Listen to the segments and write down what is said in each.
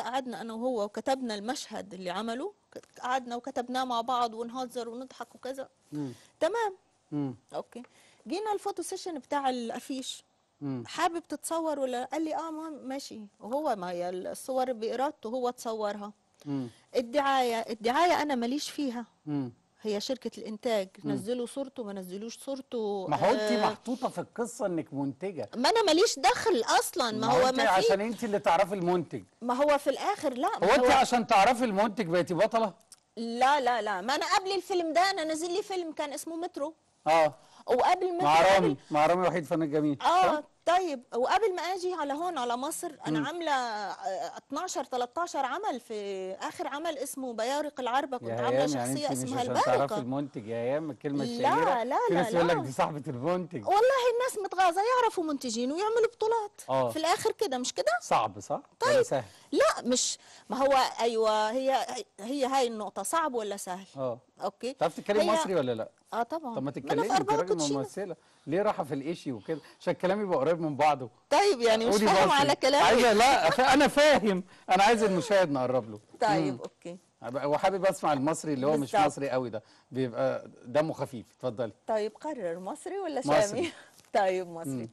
قعدنا أنا وهو وكتبنا المشهد اللي عمله قعدنا وكتبناه مع بعض ونهزر ونضحك وكذا مم. تمام مم. okay جينا ال photo session بتاع الافيش مم. حابب تتصور ولا قال لي آه ما- ماشي وهو ما هي الصور بإرادته هو تصورها مم. الدعاية الدعاية أنا ماليش فيها مم. هي شركة الإنتاج نزلوا صورته ما نزلوش صورته ما هو انت آه، محطوطة في القصة إنك منتجة. ما أنا ماليش دخل أصلا. ما هو انت ما عشان انت اللي تعرفي المنتج. ما هو في الآخر لا هو ما انت عشان تعرفي المنتج بقيتي بطلة؟ لا لا لا. ما أنا قبل الفيلم ده أنا نازل لي فيلم كان اسمه مترو. آه. وقبل مترو مع رامي. مع رامي وحيد فنان جميل. آه؟ طيب وقبل ما آجي على هون على مصر أنا مم. عاملة آه، 12 13 عمل في آخر عمل اسمه بيارق العربه كنت عاملة يعني شخصية مش اسمها تعرفي البارقة. المنتج يا هيام الكلمة لا، الشهيرة. لا، في لا، ناس يقول لك لا. دي صاحبة المنتج. والله الناس متغاظة يعرفوا منتجين ويعملوا بطولات. آه. في الآخر كده مش كده؟ صعب صح؟ طيب. سهل؟ لا مش ما هو أيوه هي هي هاي النقطة صعب ولا سهل؟ آه. okay. تعرفي تتكلمي هي- مصري ولا لا؟ آه طبعا. طب ما تتكلمي انت راجل. ممثلة. ليه رايحه في الإشي وكده؟ عشان الكلام يبقى قريب من بعضه. طيب يعني مش فاهم مصري. على كلامي عايزه لا أنا فاهم. أنا عايز المشاهد نقرب له. طيب مم. okay. وحابب أسمع المصري اللي هو مش بالظبط. مصري قوي ده. بيبقى دمه خفيف. اتفضلي. طيب قرر. مصري ولا مصري. شامي طيب مصري. مم.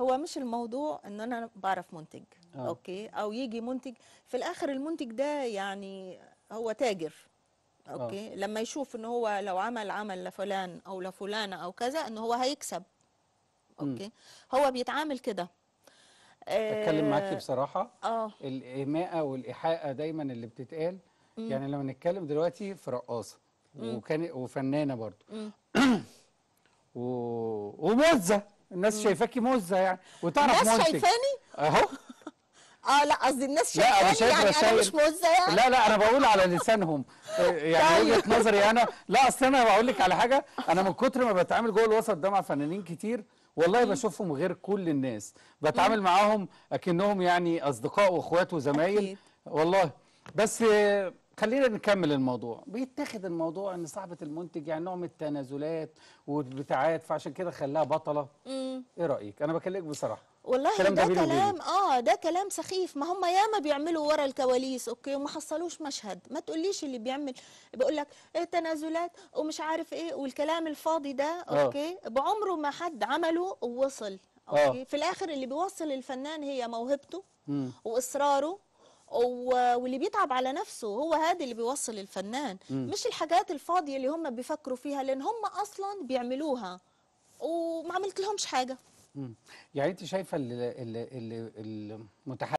هو مش الموضوع إن أنا بعرف منتج آه. okay؟ أو يجي منتج. في الآخر المنتج ده يعني هو تاجر okay؟ لما يشوف إن هو لو عمل عمل لفلان أو لفلانة أو كذا إن هو هيكسب. okay. هو بيتعامل كده. أتكلم معاكي آه، بصراحة. آه. الايماءه والايحاءه دايما اللي بتتقال. يعني لما نتكلم دلوقتي في رقاصة وكان وفنانة برضو. مم. و... ومزه الناس شايفاكي مزه يعني. وتعرف الناس شايفاني؟ أهو. آه لا قصدي الناس لا أنا شايفاني شايف يعني أنا رسائل مش موزة يعني. لا لا أنا بقول على لسانهم. آه، يعني طيب. وجهة نظري أنا. لا أصل أنا بقول لك على حاجة. أنا من كتر ما بتعامل جوه الوسط ده مع فنانين كتير والله بشوفهم غير كل الناس. بتعامل معاهم أكنهم يعني أصدقاء وإخوات وزمايل. والله. بس خلينا نكمل الموضوع بيتاخد الموضوع إن صاحبة المنتج يعني نوع من التنازلات والبتاعات فعشان كده خلاها بطلة مم. إيه رأيك أنا بكلمك بصراحة والله ده ده كلام. آه ده كلام سخيف ما هم ياما بيعملوا ورا الكواليس okay وما حصلوش مشهد ما تقوليش اللي بيعمل بيقول لك إيه تنازلات ومش عارف إيه والكلام الفاضي ده آه. okay بعمره ما حد عمله ووصل آه. أوكي في الآخر اللي بيوصل الفنان هي موهبته مم. وإصراره واللي بيتعب على نفسه هو هذا اللي بيوصل الفنان. مش الحاجات الفاضية اللي هم بيفكروا فيها لأن هم أصلا بيعملوها وما عملت لهمش حاجة. مم. يعني أنت شايفة اللي اللي اللي المتحدث